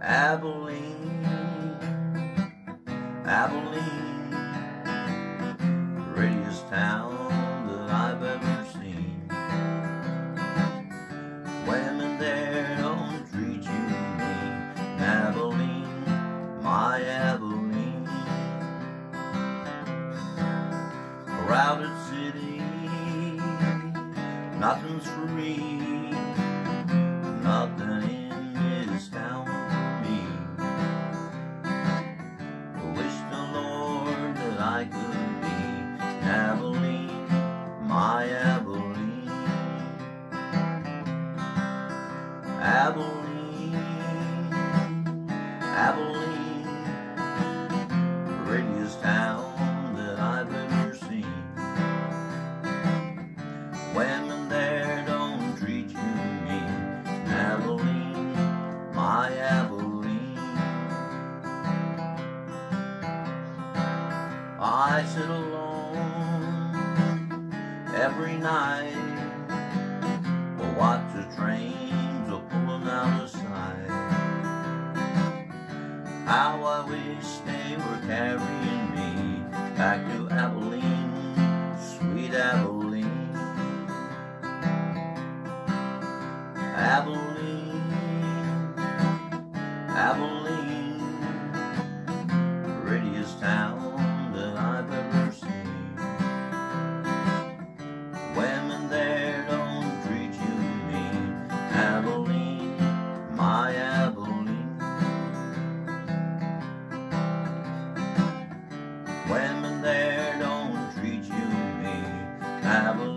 Abilene, Abilene, prettiest town that I've ever seen. Women there don't treat you mean. Abilene, my Abilene, crowded city, nothing's free, Abilene, Abilene, prettiest town that I've ever seen. Women there don't treat you mean. Abilene, my Abilene. I sit alone every night back to Abilene, sweet Abilene. Abilene, Abilene, prettiest town that I've ever seen. Women there don't treat you mean. Abilene, my Abilene. Women I will.